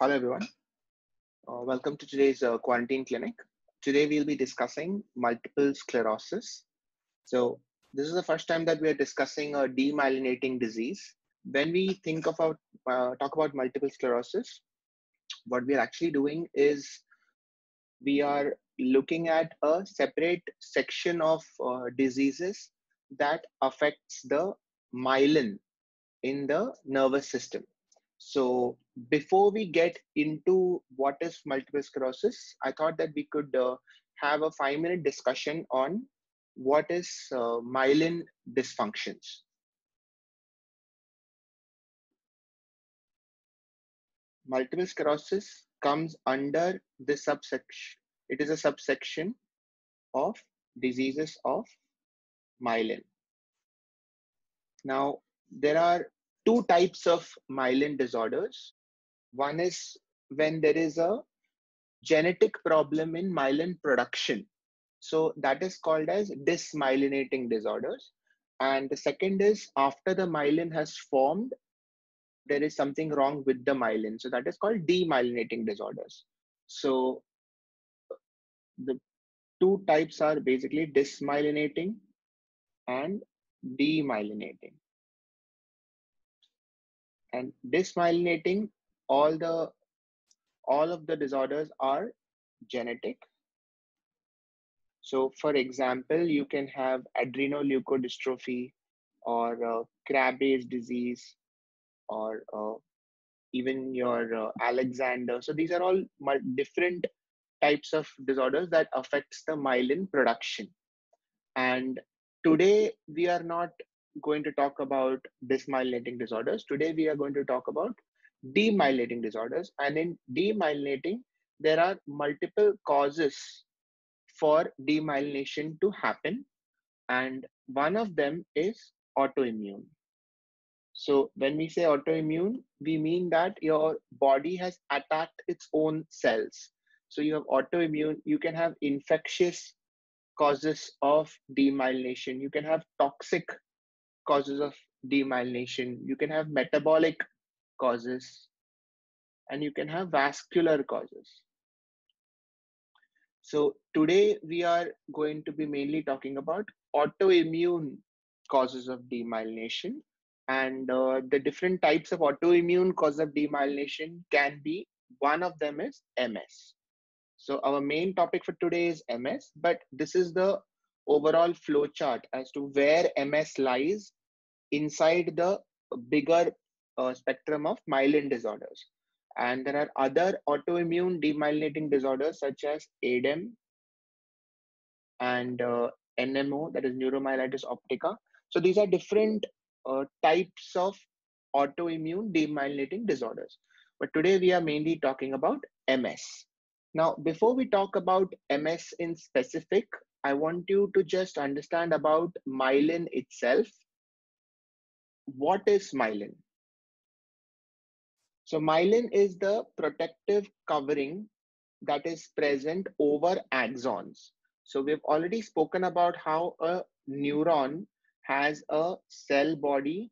Hello, everyone. Uh, welcome to today's uh, quarantine clinic. Today, we'll be discussing multiple sclerosis. So, this is the first time that we are discussing a demyelinating disease. When we think about uh, talk about multiple sclerosis, what we are actually doing is we are looking at a separate section of uh, diseases that affects the myelin in the nervous system. So before we get into what is multiple sclerosis, I thought that we could uh, have a five minute discussion on what is uh, myelin dysfunctions. Multiple sclerosis comes under the subsection. It is a subsection of diseases of myelin. Now, there are two types of myelin disorders. One is when there is a genetic problem in myelin production. So that is called as dysmyelinating disorders. And the second is after the myelin has formed, there is something wrong with the myelin. So that is called demyelinating disorders. So the two types are basically dysmyelinating and demyelinating and dysmyelinating all the all of the disorders are genetic. So for example you can have adrenoleukodystrophy or uh, Krabbe's disease or uh, even your uh, alexander. So these are all different types of disorders that affects the myelin production. And today we are not going to talk about dysmyelinating disorders. Today, we are going to talk about demyelinating disorders. And in demyelinating, there are multiple causes for demyelination to happen. And one of them is autoimmune. So when we say autoimmune, we mean that your body has attacked its own cells. So you have autoimmune, you can have infectious causes of demyelination, you can have toxic causes of demyelination. You can have metabolic causes and you can have vascular causes. So today we are going to be mainly talking about autoimmune causes of demyelination and uh, the different types of autoimmune cause of demyelination can be one of them is MS. So our main topic for today is MS, but this is the overall flow chart as to where MS lies inside the bigger uh, spectrum of myelin disorders. And there are other autoimmune demyelinating disorders such as ADEM and uh, NMO, that is neuromyelitis optica. So these are different uh, types of autoimmune demyelinating disorders. But today we are mainly talking about MS. Now, before we talk about MS in specific, I want you to just understand about myelin itself. What is myelin? So myelin is the protective covering that is present over axons. So we've already spoken about how a neuron has a cell body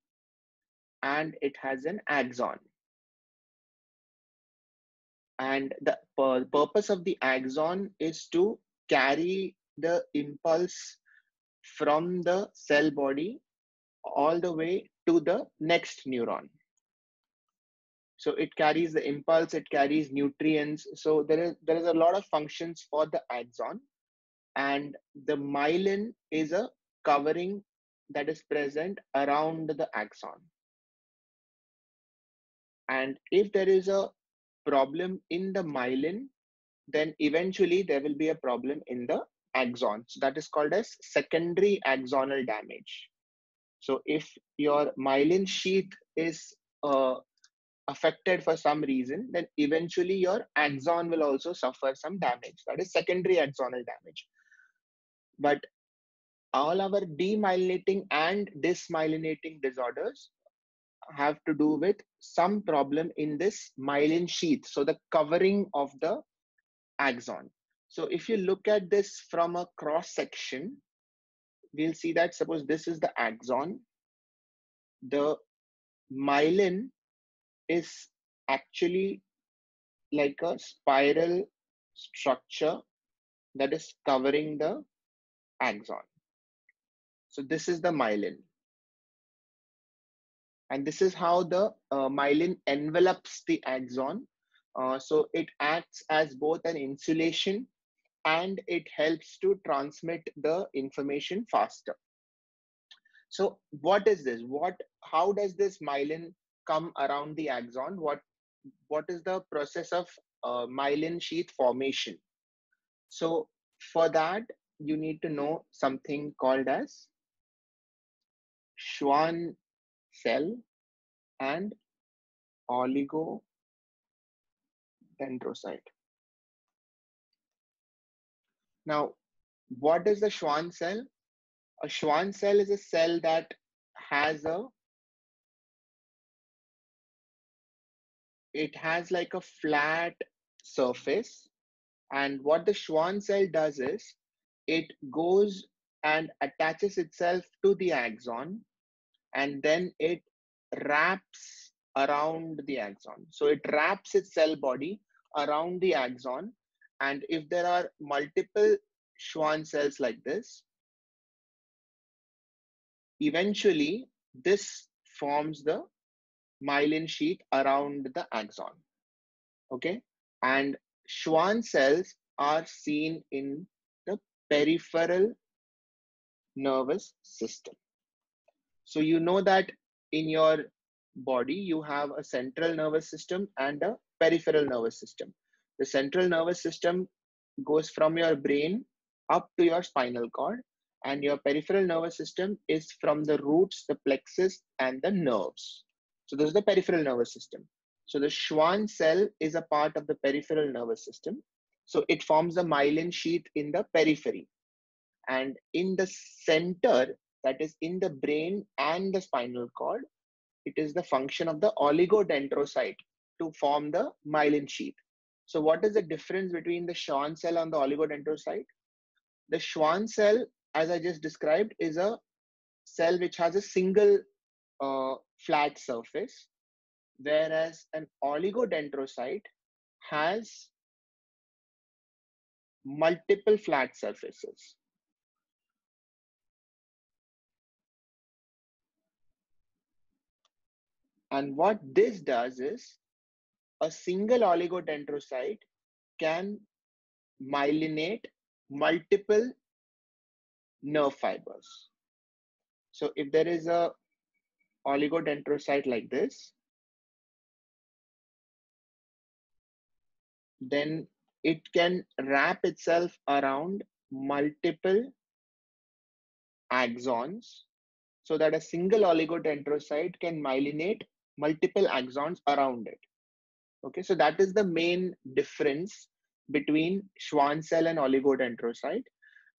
and it has an axon. And the purpose of the axon is to carry the impulse from the cell body all the way to the next neuron. So it carries the impulse, it carries nutrients. So there is there is a lot of functions for the axon, and the myelin is a covering that is present around the axon. And if there is a problem in the myelin, then eventually there will be a problem in the axon. So that is called as secondary axonal damage. So if your myelin sheath is uh, affected for some reason, then eventually your axon will also suffer some damage. That is secondary axonal damage. But all our demyelinating and dysmyelinating disorders have to do with some problem in this myelin sheath. So the covering of the axon. So if you look at this from a cross section, we'll see that suppose this is the axon. The myelin is actually like a spiral structure that is covering the axon. So this is the myelin. And this is how the uh, myelin envelops the axon. Uh, so it acts as both an insulation and it helps to transmit the information faster. So what is this? What, how does this myelin come around the axon? What, what is the process of uh, myelin sheath formation? So for that, you need to know something called as Schwann cell and oligodendrocyte. Now, what is the Schwann cell? A Schwann cell is a cell that has a it has like a flat surface and what the Schwann cell does is it goes and attaches itself to the axon and then it wraps around the axon. So it wraps its cell body around the axon. And if there are multiple Schwann cells like this, eventually this forms the myelin sheath around the axon. Okay. And Schwann cells are seen in the peripheral nervous system. So you know that in your body, you have a central nervous system and a peripheral nervous system. The central nervous system goes from your brain up to your spinal cord and your peripheral nervous system is from the roots, the plexus and the nerves. So this is the peripheral nervous system. So the Schwann cell is a part of the peripheral nervous system. So it forms the myelin sheath in the periphery. And in the center, that is in the brain and the spinal cord, it is the function of the oligodendrocyte to form the myelin sheath. So what is the difference between the Schwann cell and the oligodendrocyte? The Schwann cell, as I just described, is a cell which has a single uh, flat surface, whereas an oligodendrocyte has multiple flat surfaces. And what this does is a single oligodendrocyte can myelinate multiple nerve fibers. So if there is a oligodendrocyte like this, then it can wrap itself around multiple axons so that a single oligodendrocyte can myelinate multiple axons around it. Okay, so that is the main difference between Schwann cell and oligodendrocyte.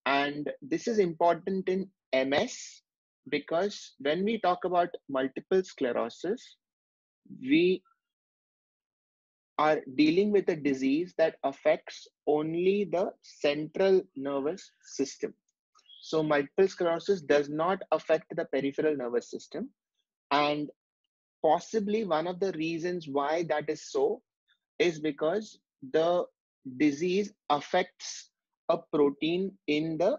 And this is important in MS because when we talk about multiple sclerosis, we are dealing with a disease that affects only the central nervous system. So multiple sclerosis does not affect the peripheral nervous system. And possibly one of the reasons why that is so is because the disease affects a protein in the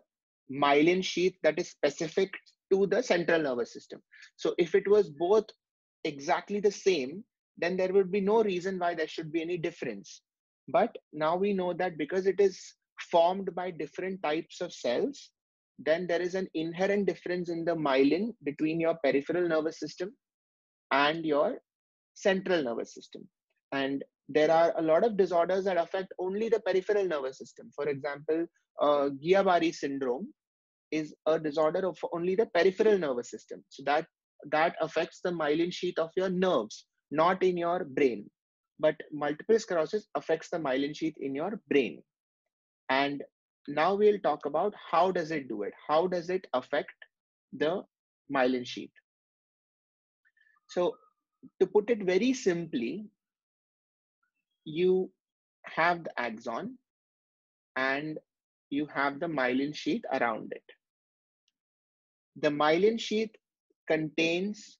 myelin sheath that is specific to the central nervous system. So if it was both exactly the same, then there would be no reason why there should be any difference. But now we know that because it is formed by different types of cells, then there is an inherent difference in the myelin between your peripheral nervous system and your central nervous system. And there are a lot of disorders that affect only the peripheral nervous system. For example, uh, Guillain-Barré syndrome is a disorder of only the peripheral nervous system. So that that affects the myelin sheath of your nerves, not in your brain. But multiple sclerosis affects the myelin sheath in your brain. And now we'll talk about how does it do it? How does it affect the myelin sheath? So to put it very simply, you have the axon and you have the myelin sheath around it. The myelin sheath contains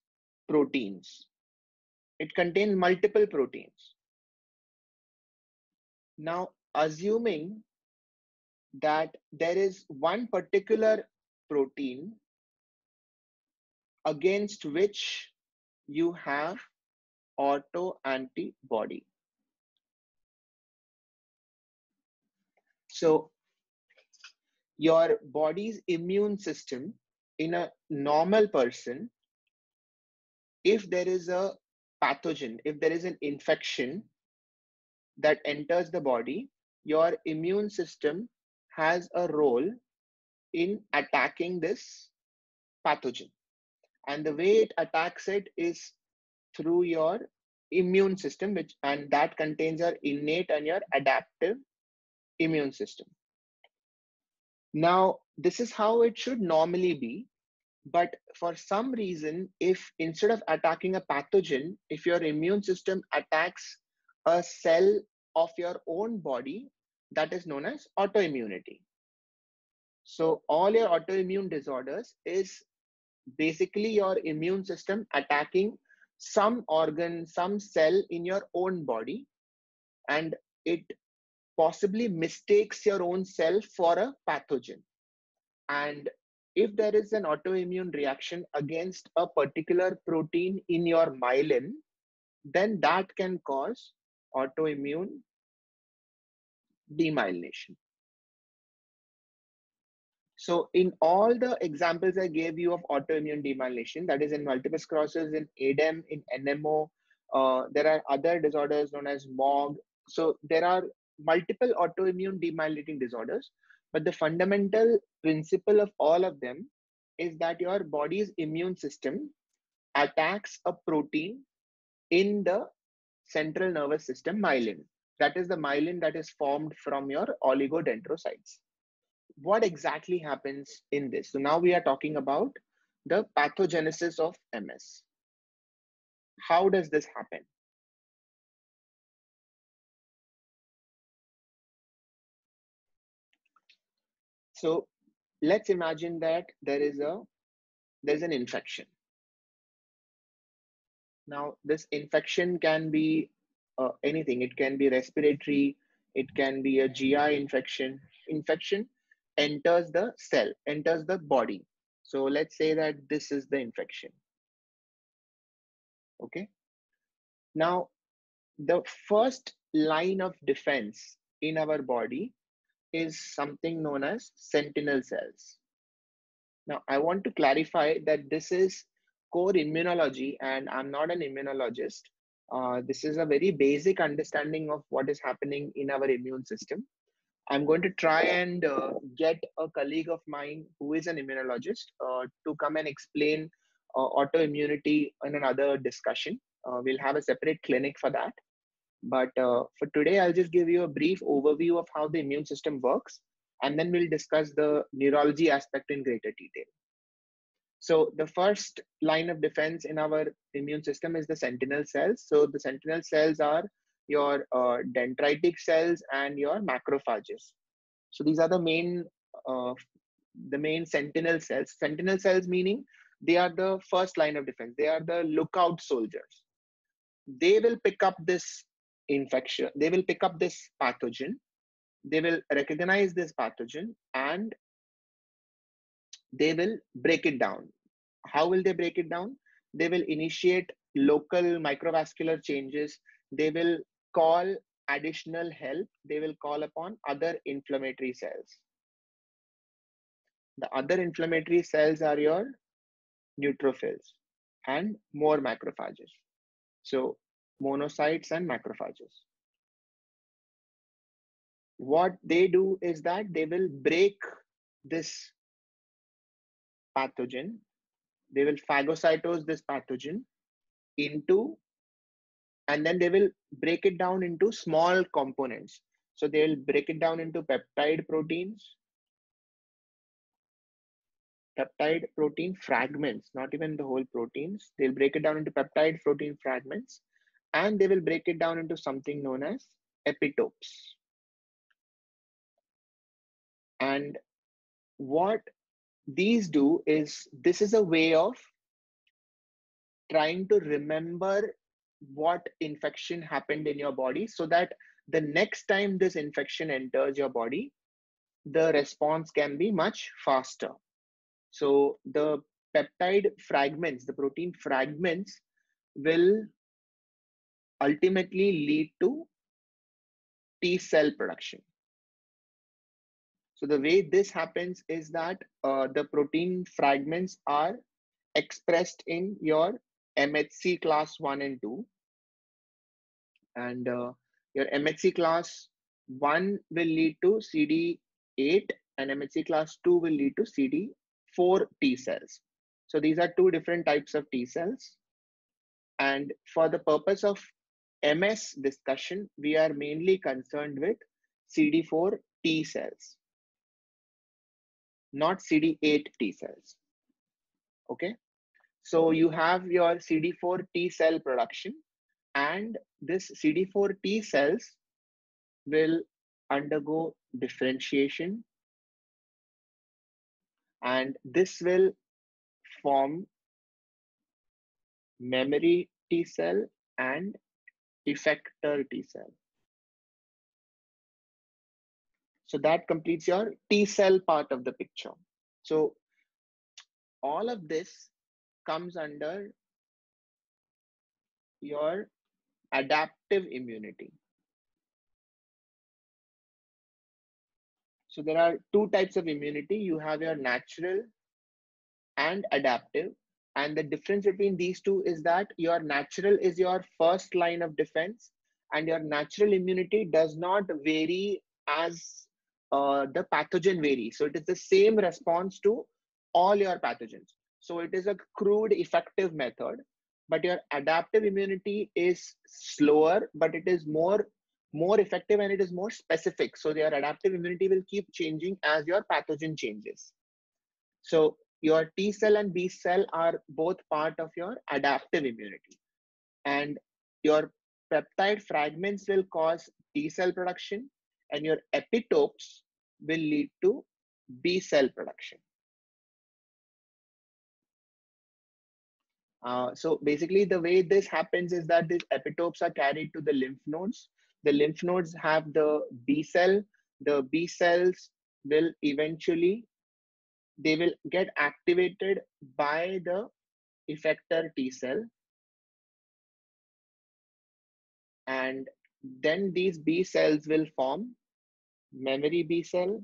proteins. It contains multiple proteins. Now, assuming that there is one particular protein against which you have auto antibody. So your body's immune system in a normal person, if there is a pathogen, if there is an infection that enters the body, your immune system has a role in attacking this pathogen. And the way it attacks it is through your immune system, which and that contains your innate and your adaptive immune system. Now, this is how it should normally be. But for some reason, if instead of attacking a pathogen, if your immune system attacks a cell of your own body, that is known as autoimmunity. So all your autoimmune disorders is basically your immune system attacking some organ, some cell in your own body, and it possibly mistakes your own self for a pathogen. And if there is an autoimmune reaction against a particular protein in your myelin, then that can cause autoimmune demyelination. So in all the examples I gave you of autoimmune demyelination, that is in multiple sclerosis, in ADEM, in NMO, uh, there are other disorders known as MOG. So there are multiple autoimmune demyelinating disorders, but the fundamental principle of all of them is that your body's immune system attacks a protein in the central nervous system myelin. That is the myelin that is formed from your oligodendrocytes. What exactly happens in this? So now we are talking about the pathogenesis of MS. How does this happen? So let's imagine that there is a there's an infection. Now this infection can be uh, anything. It can be respiratory. It can be a GI infection. Infection enters the cell, enters the body. So let's say that this is the infection. Okay. Now, the first line of defense in our body is something known as sentinel cells. Now, I want to clarify that this is core immunology, and I'm not an immunologist. Uh, this is a very basic understanding of what is happening in our immune system. I'm going to try and uh, get a colleague of mine who is an immunologist uh, to come and explain uh, autoimmunity in another discussion. Uh, we'll have a separate clinic for that. But uh, for today, I'll just give you a brief overview of how the immune system works, and then we'll discuss the neurology aspect in greater detail. So the first line of defense in our immune system is the sentinel cells. So the sentinel cells are your uh, dendritic cells and your macrophages. So these are the main uh, the main sentinel cells. Sentinel cells meaning they are the first line of defense. They are the lookout soldiers. They will pick up this infection. They will pick up this pathogen. They will recognize this pathogen and they will break it down. How will they break it down? They will initiate local microvascular changes. They will call additional help. They will call upon other inflammatory cells. The other inflammatory cells are your neutrophils and more macrophages. So monocytes and macrophages. What they do is that they will break this pathogen, they will phagocytose this pathogen into, and then they will break it down into small components. So they'll break it down into peptide proteins, peptide protein fragments, not even the whole proteins. They'll break it down into peptide protein fragments and they will break it down into something known as epitopes. And what these do is this is a way of trying to remember what infection happened in your body so that the next time this infection enters your body, the response can be much faster. So the peptide fragments, the protein fragments will ultimately lead to T cell production. So the way this happens is that uh, the protein fragments are expressed in your MHC class 1 and 2. And uh, your MHC class 1 will lead to CD8 and MHC class 2 will lead to CD4 T cells. So these are two different types of T cells. And for the purpose of MS discussion, we are mainly concerned with CD4 T cells, not CD8 T cells. Okay. So you have your CD4 T cell production and this CD4 T cells will undergo differentiation and this will form memory T cell and effector T cell. So that completes your T cell part of the picture. So all of this comes under your adaptive immunity. So there are two types of immunity. You have your natural and adaptive. And the difference between these two is that your natural is your first line of defense and your natural immunity does not vary as uh, the pathogen varies. So it is the same response to all your pathogens. So it is a crude effective method, but your adaptive immunity is slower, but it is more more effective and it is more specific. So your adaptive immunity will keep changing as your pathogen changes. So your T cell and B cell are both part of your adaptive immunity. And your peptide fragments will cause T cell production and your epitopes will lead to B cell production. Uh, so basically the way this happens is that these epitopes are carried to the lymph nodes. The lymph nodes have the B cell. The B cells will eventually, they will get activated by the effector T cell. And then these B cells will form memory B cell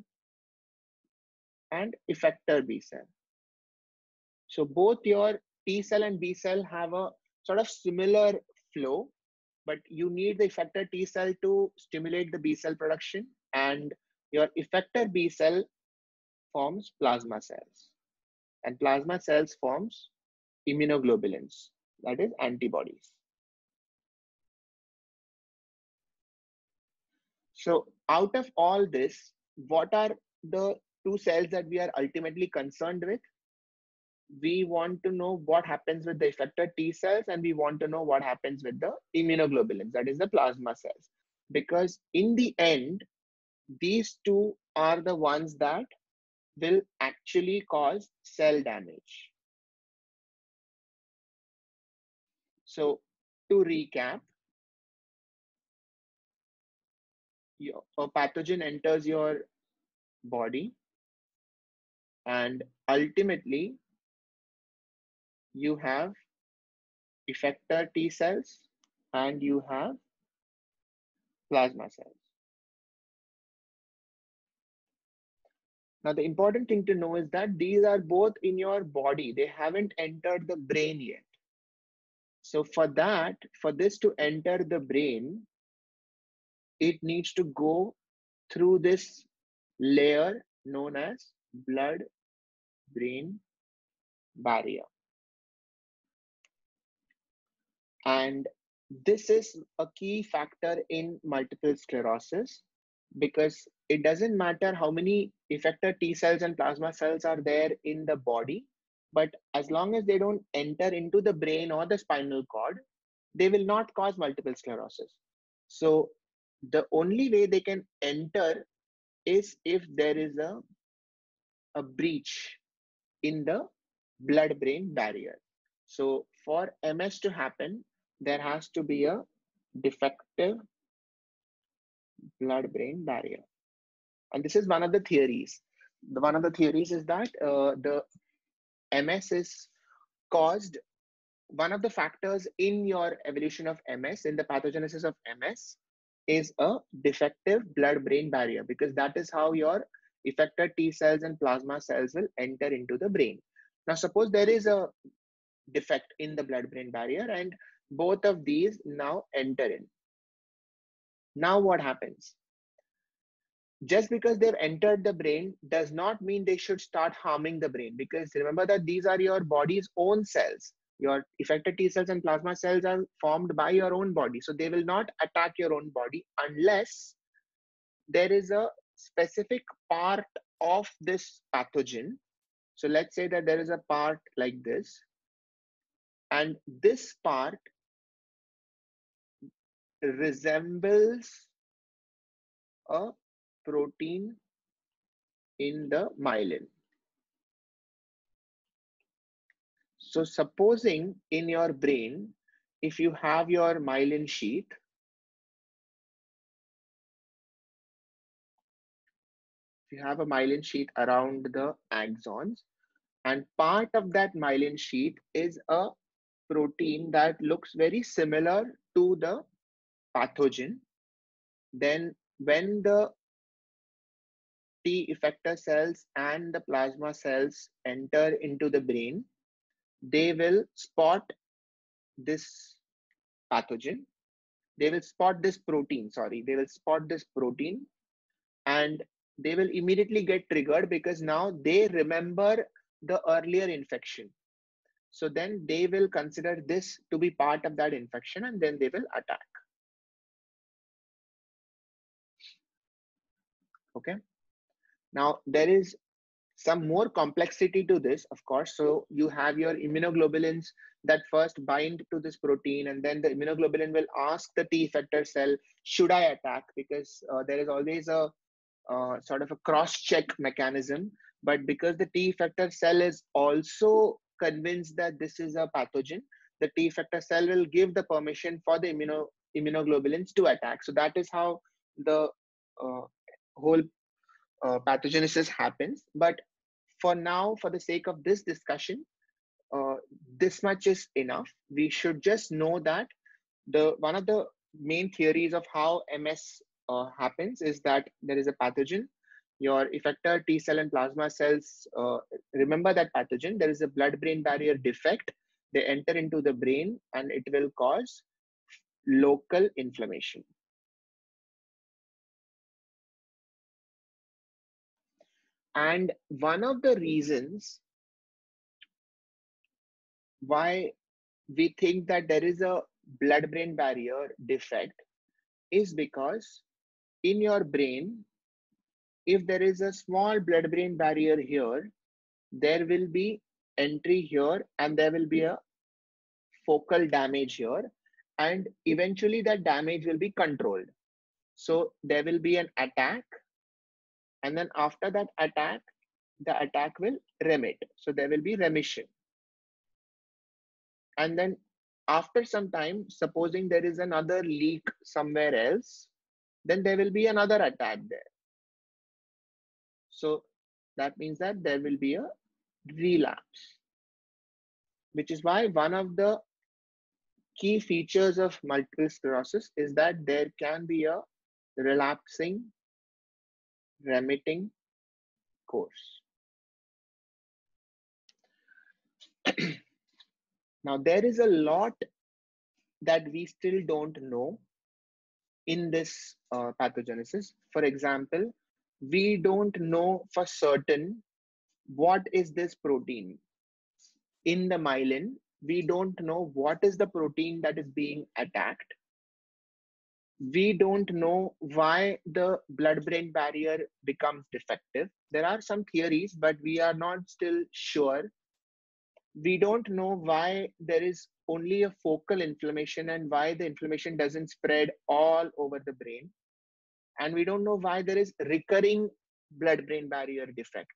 and effector B cell. So both your T cell and B cell have a sort of similar flow, but you need the effector T cell to stimulate the B cell production, and your effector B cell forms plasma cells, and plasma cells forms immunoglobulins, that is antibodies. So out of all this, what are the two cells that we are ultimately concerned with? we want to know what happens with the effector T cells and we want to know what happens with the immunoglobulins, that is the plasma cells. Because in the end, these two are the ones that will actually cause cell damage. So to recap, your, a pathogen enters your body and ultimately you have effector T cells and you have plasma cells. Now, the important thing to know is that these are both in your body. They haven't entered the brain yet. So for that, for this to enter the brain, it needs to go through this layer known as blood-brain barrier. And this is a key factor in multiple sclerosis because it doesn't matter how many effector T cells and plasma cells are there in the body, but as long as they don't enter into the brain or the spinal cord, they will not cause multiple sclerosis. So the only way they can enter is if there is a, a breach in the blood brain barrier. So for MS to happen, there has to be a defective blood brain barrier. And this is one of the theories. The, one of the theories is that uh, the MS is caused, one of the factors in your evolution of MS, in the pathogenesis of MS, is a defective blood brain barrier because that is how your effector T cells and plasma cells will enter into the brain. Now, suppose there is a defect in the blood brain barrier and both of these now enter in. Now, what happens? Just because they've entered the brain does not mean they should start harming the brain because remember that these are your body's own cells. Your effector T cells and plasma cells are formed by your own body. So they will not attack your own body unless there is a specific part of this pathogen. So let's say that there is a part like this. And this part resembles a protein in the myelin. So supposing in your brain, if you have your myelin sheath, you have a myelin sheath around the axons, and part of that myelin sheath is a protein that looks very similar to the pathogen, then when the T effector cells and the plasma cells enter into the brain, they will spot this pathogen. They will spot this protein, sorry, they will spot this protein and they will immediately get triggered because now they remember the earlier infection. So then they will consider this to be part of that infection and then they will attack. Okay. Now there is some more complexity to this, of course. So you have your immunoglobulins that first bind to this protein, and then the immunoglobulin will ask the T effector cell, should I attack? Because uh, there is always a uh, sort of a cross check mechanism. But because the T effector cell is also convinced that this is a pathogen, the T effector cell will give the permission for the immuno, immunoglobulins to attack. So that is how the uh, whole uh, pathogenesis happens. But for now, for the sake of this discussion, uh, this much is enough. We should just know that the one of the main theories of how MS uh, happens is that there is a pathogen. Your effector T cell and plasma cells uh, remember that pathogen. There is a blood-brain barrier defect. They enter into the brain and it will cause local inflammation. And one of the reasons why we think that there is a blood brain barrier defect is because in your brain, if there is a small blood brain barrier here, there will be entry here and there will be a focal damage here and eventually that damage will be controlled. So there will be an attack and then after that attack, the attack will remit. So there will be remission. And then after some time, supposing there is another leak somewhere else, then there will be another attack there. So that means that there will be a relapse, which is why one of the key features of multiple sclerosis is that there can be a relapsing remitting course. now, there is a lot that we still don't know in this uh, pathogenesis. For example, we don't know for certain what is this protein. In the myelin, we don't know what is the protein that is being attacked we don't know why the blood brain barrier becomes defective. There are some theories but we are not still sure. We don't know why there is only a focal inflammation and why the inflammation doesn't spread all over the brain. And we don't know why there is recurring blood brain barrier defect.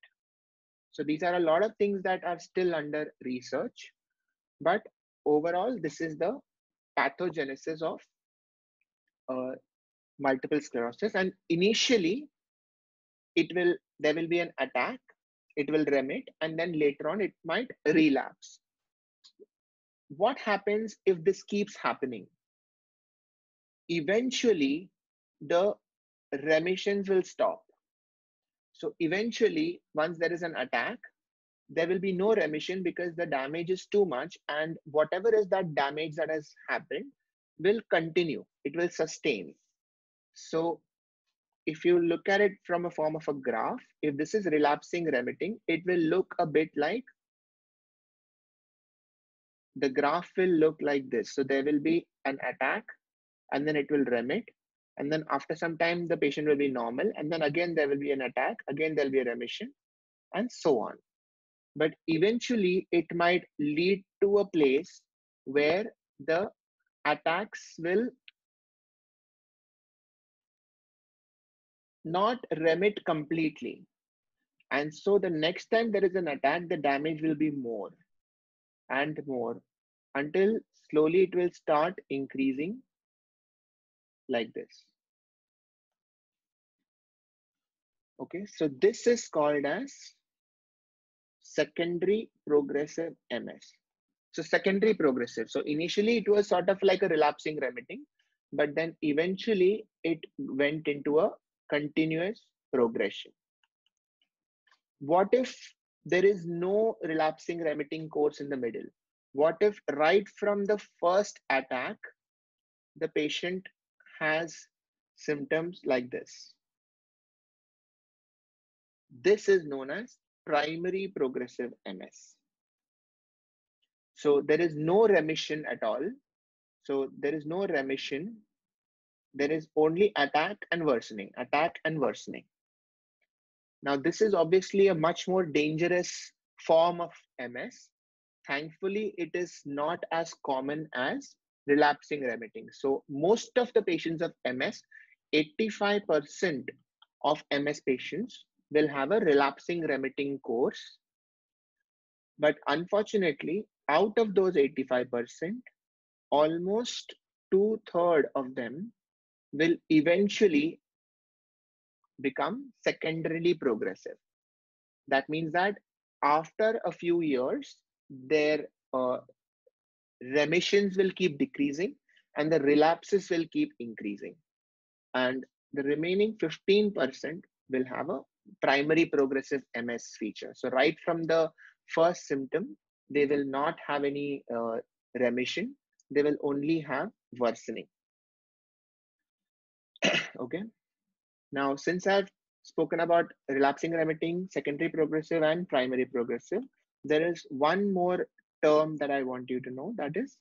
So these are a lot of things that are still under research. But overall this is the pathogenesis of Uh, multiple sclerosis and initially it will there will be an attack it will remit and then later on it might relapse. What happens if this keeps happening? Eventually the remissions will stop. So eventually once there is an attack there will be no remission because the damage is too much and whatever is that damage that has happened will continue it will sustain so if you look at it from a form of a graph, if this is relapsing remitting, it will look a bit like the graph will look like this. So there will be an attack and then it will remit. And then after some time, the patient will be normal. And then again, there will be an attack. Again, there'll be a remission and so on. But eventually it might lead to a place where the attacks will not remit completely. And so the next time there is an attack, the damage will be more and more until slowly it will start increasing like this. Okay, so this is called as secondary progressive MS. So secondary progressive. So initially it was sort of like a relapsing remitting, but then eventually it went into a continuous progression. What if there is no relapsing remitting course in the middle? What if right from the first attack, the patient has symptoms like this? This is known as primary progressive MS. So there is no remission at all. So there is no remission there is only attack and worsening, attack and worsening. Now, this is obviously a much more dangerous form of MS. Thankfully, it is not as common as relapsing remitting. So, most of the patients of MS, 85% of MS patients will have a relapsing remitting course. But unfortunately, out of those 85%, almost two third of them will eventually become secondarily progressive. That means that after a few years, their uh, remissions will keep decreasing and the relapses will keep increasing. And the remaining 15% will have a primary progressive MS feature. So, right from the first symptom, they will not have any uh, remission, they will only have worsening okay. Now since i've spoken about relapsing remitting secondary progressive and primary progressive there is one more term that i want you to know. That is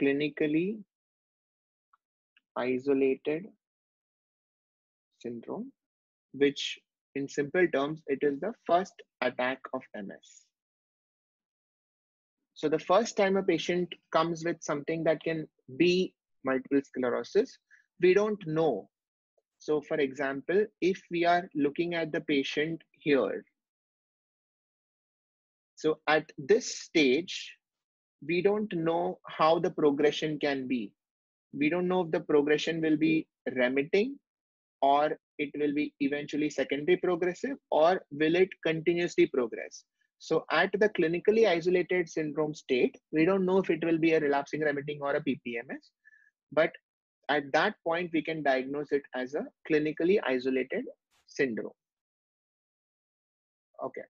clinically isolated syndrome which in simple terms it is the first attack of ms so the first time a patient comes with something that can be multiple sclerosis we don't know so for example, if we are looking at the patient here, so at this stage, we don't know how the progression can be. We don't know if the progression will be remitting or it will be eventually secondary progressive or will it continuously progress. So at the clinically isolated syndrome state, we don't know if it will be a relapsing remitting or a PPMS, but at that point, we can diagnose it as a clinically isolated syndrome. Okay.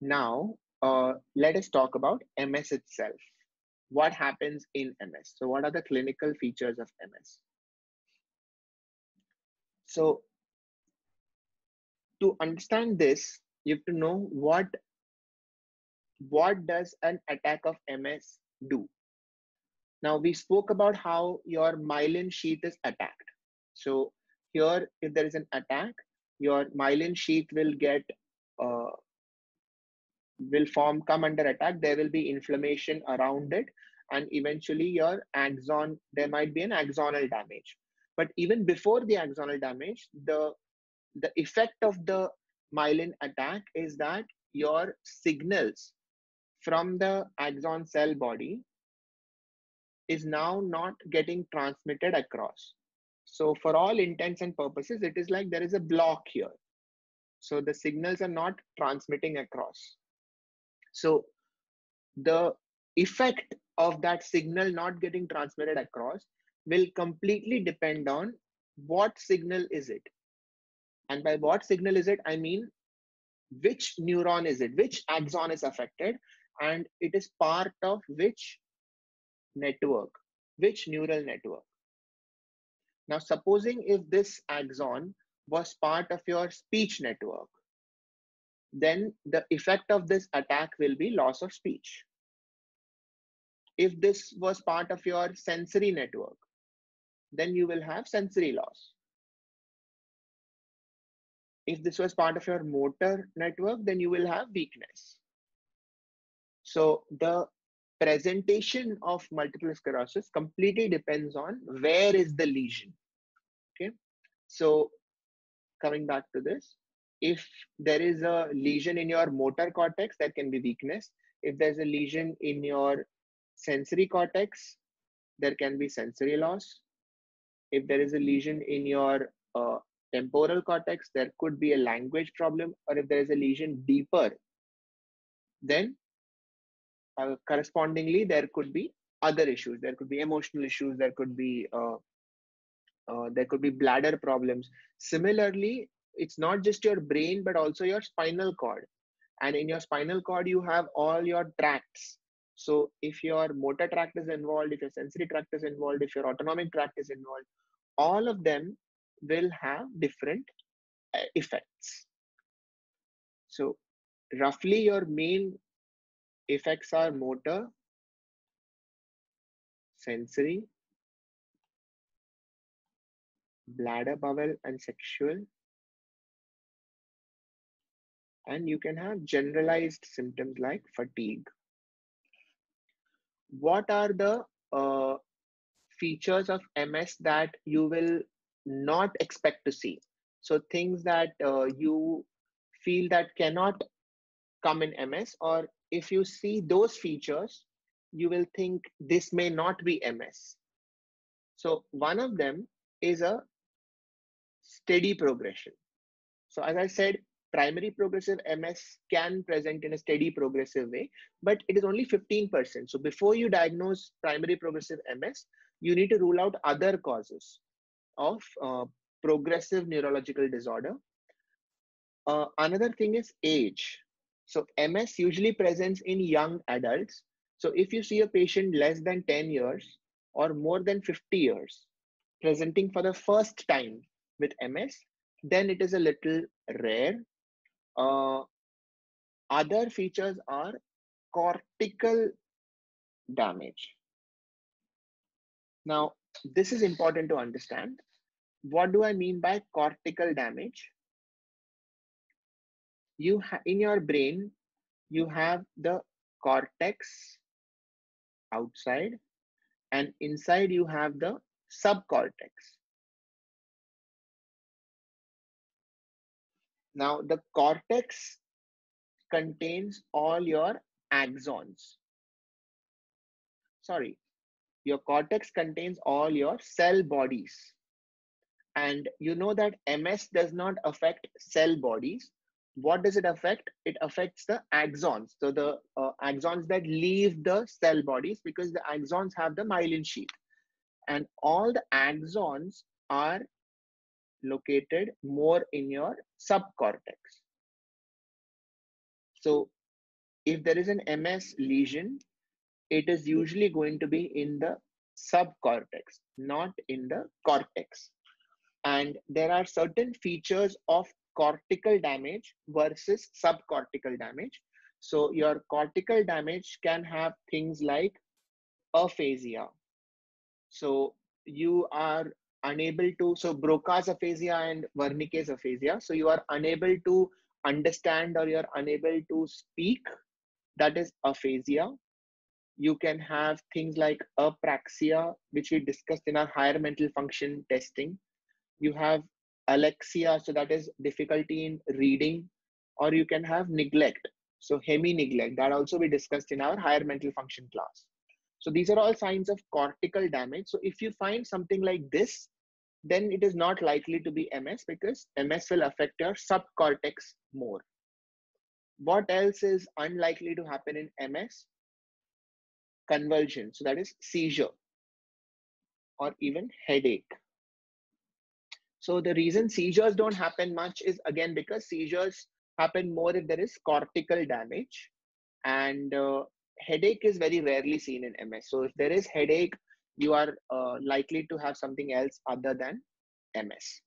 Now, uh, let us talk about MS itself. What happens in MS? So, what are the clinical features of MS? So, to understand this, you have to know what what does an attack of MS do? Now we spoke about how your myelin sheath is attacked. So here, if there is an attack, your myelin sheath will get uh, will form come under attack. There will be inflammation around it, and eventually your axon there might be an axonal damage. But even before the axonal damage, the the effect of the myelin attack is that your signals from the axon cell body is now not getting transmitted across. So for all intents and purposes, it is like there is a block here. So the signals are not transmitting across. So the effect of that signal not getting transmitted across will completely depend on what signal is it. And by what signal is it, I mean which neuron is it, which axon is affected, and it is part of which network, which neural network. Now, supposing if this axon was part of your speech network, then the effect of this attack will be loss of speech. If this was part of your sensory network, then you will have sensory loss. If this was part of your motor network, then you will have weakness. So the presentation of multiple sclerosis completely depends on where is the lesion. Okay, so coming back to this, if there is a lesion in your motor cortex, that can be weakness. If there's a lesion in your sensory cortex, there can be sensory loss. If there is a lesion in your uh, temporal cortex, there could be a language problem, or if there is a lesion deeper, then uh, correspondingly there could be other issues. There could be emotional issues. There could be uh, uh, there could be bladder problems. Similarly, it's not just your brain but also your spinal cord, and in your spinal cord you have all your tracts. So if your motor tract is involved, if your sensory tract is involved, if your autonomic tract is involved, all of them will have different uh, effects. So roughly your main effects are motor, sensory, bladder, bowel, and sexual. And you can have generalized symptoms like fatigue. What are the uh, features of MS that you will not expect to see. So things that uh, you feel that cannot come in MS, or if you see those features, you will think this may not be MS. So one of them is a steady progression. So as I said, primary progressive MS can present in a steady progressive way, but it is only 15%. So before you diagnose primary progressive MS, you need to rule out other causes of uh, progressive neurological disorder. Uh, another thing is age. So MS usually presents in young adults. So if you see a patient less than 10 years or more than 50 years presenting for the first time with MS, then it is a little rare. Uh, other features are cortical damage. Now, this is important to understand. What do I mean by cortical damage? You in your brain, you have the cortex outside, and inside you have the subcortex. Now, the cortex contains all your axons. Sorry, your cortex contains all your cell bodies. And you know that MS does not affect cell bodies. What does it affect? It affects the axons. So the uh, axons that leave the cell bodies because the axons have the myelin sheath. And all the axons are located more in your subcortex. So if there is an MS lesion, it is usually going to be in the subcortex, not in the cortex. And there are certain features of cortical damage versus subcortical damage. So your cortical damage can have things like aphasia. So you are unable to, so Broca's aphasia and Wernicke's aphasia. So you are unable to understand or you're unable to speak. That is aphasia you can have things like apraxia, which we discussed in our higher mental function testing. You have alexia, so that is difficulty in reading, or you can have neglect, so hemi-neglect, that also we discussed in our higher mental function class. So these are all signs of cortical damage. So if you find something like this, then it is not likely to be MS because MS will affect your subcortex more. What else is unlikely to happen in MS? Convulsion, so that is seizure or even headache. So the reason seizures don't happen much is again because seizures happen more if there is cortical damage. And uh, headache is very rarely seen in ms so if there is headache you are uh, likely to have something else other than ms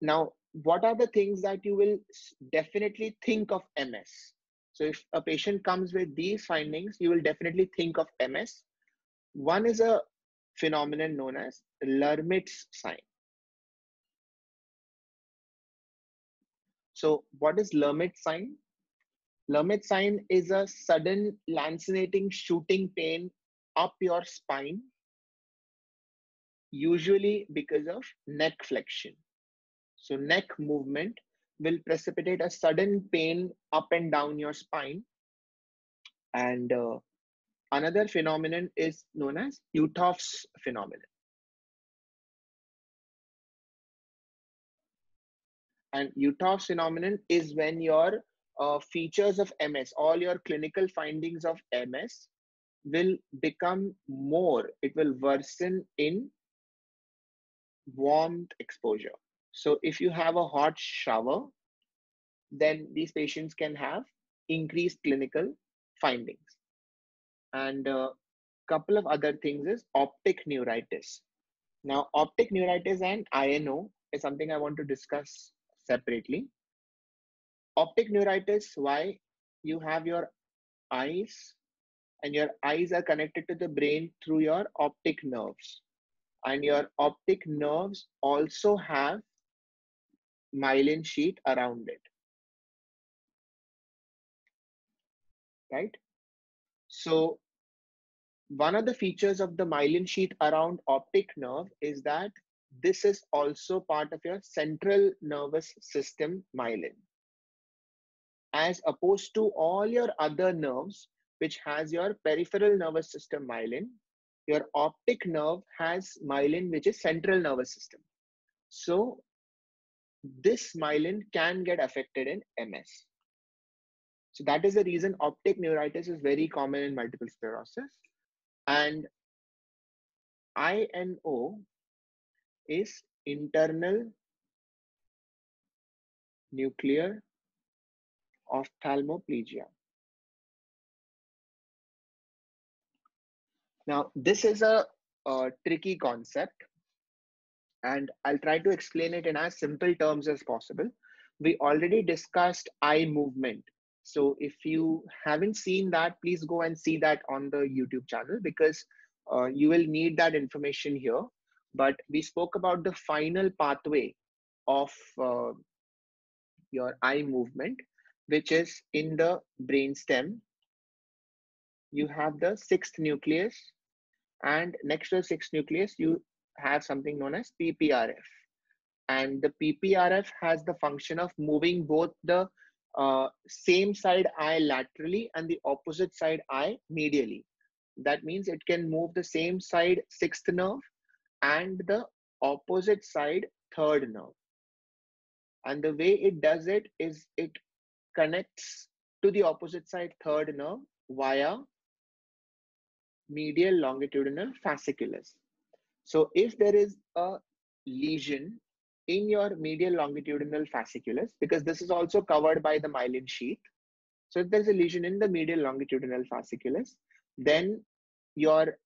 now what are the things that you will definitely think of ms so if a patient comes with these findings you will definitely think of ms one is a phenomenon known as Lhermitte's sign So what is Lhermitte sign? Lhermitte sign is a sudden lancinating shooting pain up your spine, usually because of neck flexion. So neck movement will precipitate a sudden pain up and down your spine. And uh, another phenomenon is known as Uhthoff's phenomenon. And Uhthoff phenomenon is when your uh, features of MS, all your clinical findings of MS will become more, it will worsen in warmth exposure. So if you have a hot shower, then these patients can have increased clinical findings. And a couple of other things is optic neuritis. Now, optic neuritis and INO is something I want to discuss separately. Optic neuritis, why you have your eyes and your eyes are connected to the brain through your optic nerves. And your optic nerves also have myelin sheath around it. Right? So one of the features of the myelin sheath around optic nerve is that this is also part of your central nervous system myelin. As opposed to all your other nerves which has your peripheral nervous system myelin your optic nerve has myelin which is central nervous system. So this myelin can get affected in ms so that is the reason optic neuritis is very common in multiple sclerosis. And INO is internal nuclear ophthalmoplegia. Now, this is a, a, tricky concept, and I'll try to explain it in as simple terms as possible. We already discussed eye movement. So if you haven't seen that, please go and see that on the YouTube channel because uh, you will need that information here but we spoke about the final pathway of uh, your eye movement, which is in the brainstem. You have the sixth nucleus, and next to the sixth nucleus, you have something known as PPRF. And the PPRF has the function of moving both the uh, same side eye laterally and the opposite side eye medially. That means it can move the same side sixth nerve and the opposite side third nerve. And the way it does it is it connects to the opposite side third nerve via medial longitudinal fasciculus. So if there is a lesion in your medial longitudinal fasciculus, because this is also covered by the myelin sheath. So if there's a lesion in the medial longitudinal fasciculus, then your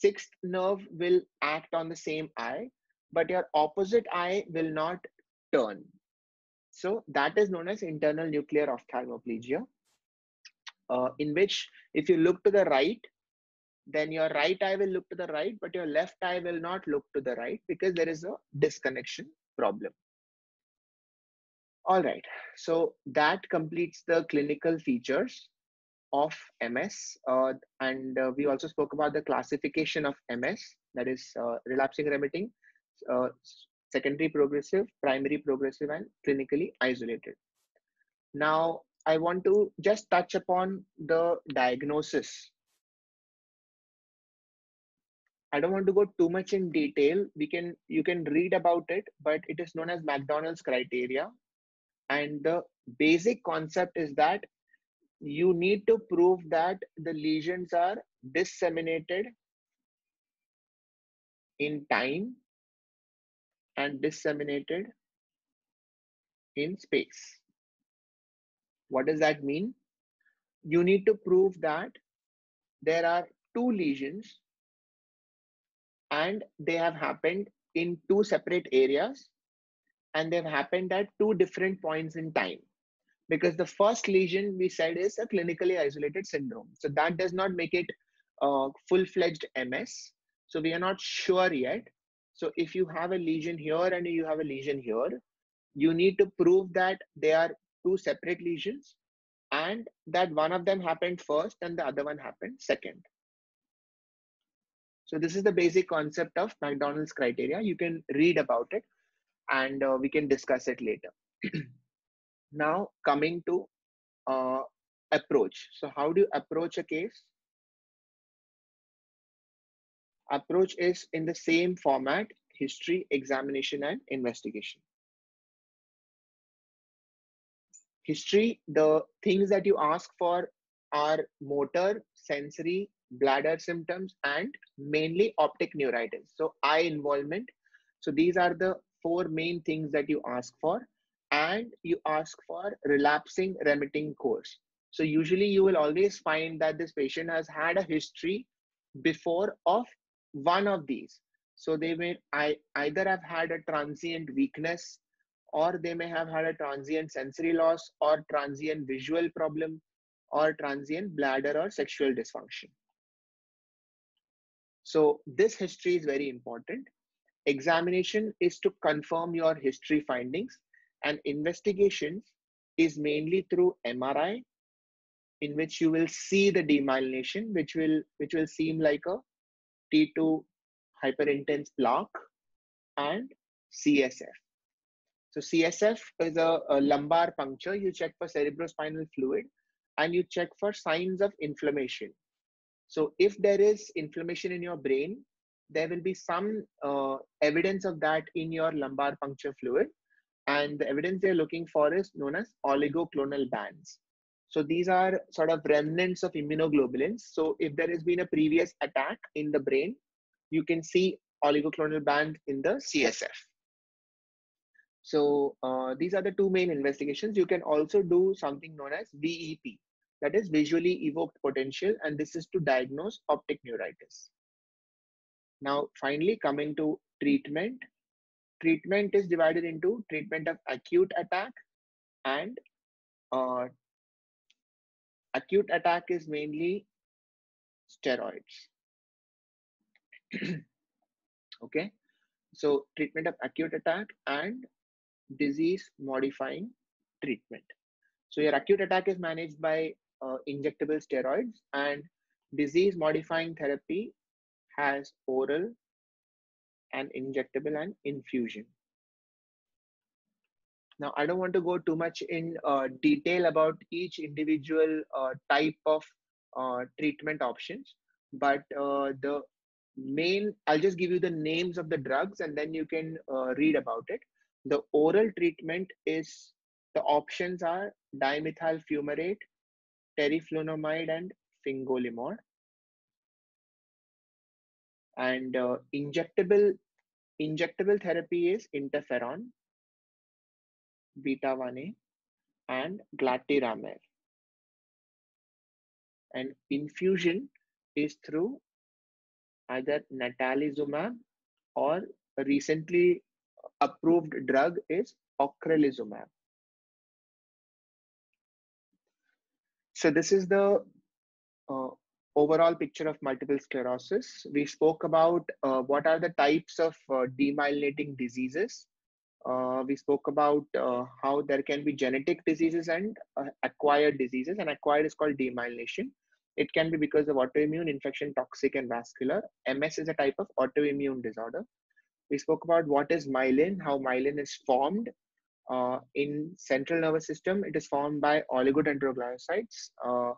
sixth nerve will act on the same eye, but your opposite eye will not turn. So that is known as internuclear ophthalmoplegia, uh, in which if you look to the right, then your right eye will look to the right, but your left eye will not look to the right because there is a disconnection problem. All right, so that completes the clinical features of MS. Uh, and uh, we also spoke about the classification of MS, that is uh, relapsing remitting, uh, secondary progressive, primary progressive, and clinically isolated. Now, I want to just touch upon the diagnosis I don't want to go too much in detail. We can you can read about it, but it is known as McDonald's criteria. And the basic concept is that you need to prove that the lesions are disseminated in time and disseminated in space. What does that mean? You need to prove that there are two lesions and they have happened in two separate areas and they've happened at two different points in time because the first lesion we said is a clinically isolated syndrome. So that does not make it a full-fledged ms so we are not sure yet. So if you have a lesion here and you have a lesion here you need to prove that they are two separate lesions and that one of them happened first and the other one happened second. So this is the basic concept of mcdonald's criteria. You can read about it and uh, we can discuss it later now coming to uh, approach. So how do you approach a case? Approach is in the same format history examination and investigation. History the things that you ask for are motor sensory bladder symptoms and mainly optic neuritis. So eye involvement. So these are the four main things that you ask for and you ask for relapsing remitting course so usually you will always find that this patient has had a history before of one of these so they may I, either have had a transient weakness or they may have had a transient sensory loss or transient visual problem or transient bladder or sexual dysfunction. So this history is very important. Examination is to confirm your history findings and investigations is mainly through MRI in which you will see the demyelination which will which will seem like a T2 hyperintense plaque and CSF. So CSF is a, a, lumbar puncture. You check for cerebrospinal fluid and you check for signs of inflammation. So if there is inflammation in your brain, there will be some uh, evidence of that in your lumbar puncture fluid. And the evidence they're looking for is known as oligoclonal bands. So these are sort of remnants of immunoglobulins. So if there has been a previous attack in the brain, you can see oligoclonal band in the CSF. So uh, these are the two main investigations. You can also do something known as VEP, that is visually evoked potential, and this is to diagnose optic neuritis. Now, finally, coming to treatment. Treatment is divided into treatment of acute attack and uh, acute attack is mainly steroids. okay, so treatment of acute attack and disease modifying treatment. So your acute attack is managed by uh, injectable steroids and disease modifying therapy has oral and injectable and infusion. Now, I don't want to go too much in uh, detail about each individual uh, type of uh, treatment options, but uh, the main, I'll just give you the names of the drugs and then you can uh, read about it. The oral treatment is the options are dimethyl fumarate, teriflunomide, and fingolimod. And uh, injectable injectable therapy is interferon, beta 1A, and glatiramer. And infusion is through either natalizumab or recently approved drug is ocrelizumab. So this is the uh, overall picture of multiple sclerosis. We spoke about uh, what are the types of uh, demyelinating diseases. Uh, we spoke about uh, how there can be genetic diseases and uh, acquired diseases and acquired is called demyelination. It can be because of autoimmune infection, toxic and vascular. MS is a type of autoimmune disorder. We spoke about what is myelin, how myelin is formed. Uh, in central nervous system, it is formed by oligodendrogliocytes. Uh,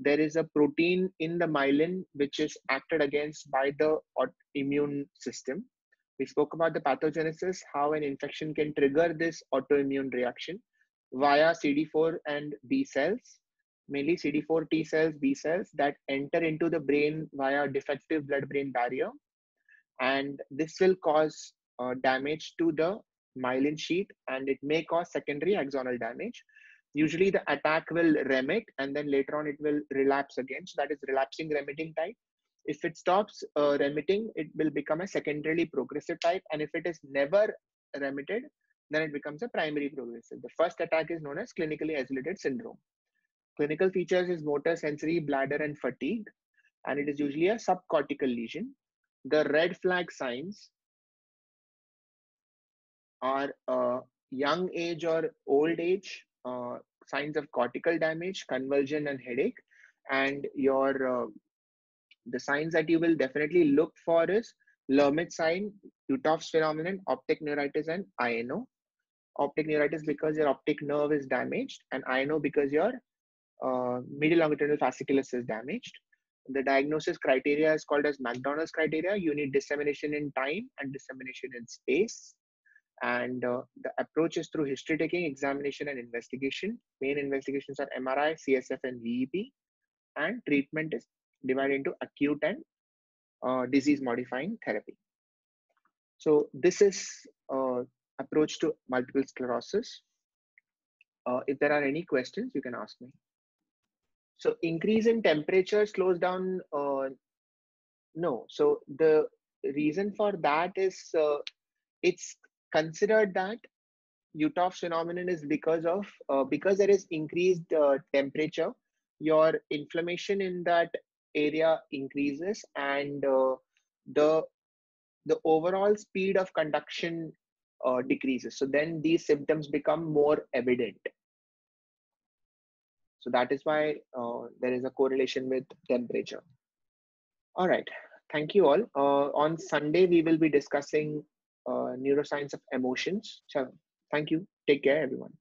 there is a protein in the myelin which is acted against by the immune system. We spoke about the pathogenesis, how an infection can trigger this autoimmune reaction via CD4 and B cells, mainly CD4 T cells, B cells that enter into the brain via defective blood brain barrier. And this will cause uh, damage to the myelin sheath and it may cause secondary axonal damage usually the attack will remit and then later on it will relapse again. So that is relapsing remitting type. If it stops uh, remitting, it will become a secondarily progressive type. And if it is never remitted, then it becomes a primary progressive. The first attack is known as clinically isolated syndrome. Clinical features is motor, sensory, bladder, and fatigue. And it is usually a subcortical lesion. The red flag signs are uh, young age or old age, uh, signs of cortical damage, convulsion, and headache. And your uh, the signs that you will definitely look for is Lhermitte sign, Uhthoff's phenomenon, optic neuritis, and INO. Optic neuritis because your optic nerve is damaged, and INO because your uh, medial longitudinal fasciculus is damaged. The diagnosis criteria is called as McDonald's criteria. You need dissemination in time and dissemination in space. And uh, the approach is through history taking, examination, and investigation. Main investigations are MRI, CSF, and VEP. And treatment is divided into acute and uh, disease modifying therapy. So this is uh, approach to multiple sclerosis. Uh, if there are any questions, you can ask me. So increase in temperature slows down. Uh, no. So the reason for that is uh, it's considered that Uhthoff phenomenon is because of uh, because there is increased uh, temperature, your inflammation in that area increases, and uh, the the overall speed of conduction uh, decreases. So then these symptoms become more evident. So that is why uh, there is a correlation with temperature. All right. Thank you all. Uh, on Sunday, we will be discussing Uh, neuroscience of emotions. So thank you. Take care, everyone.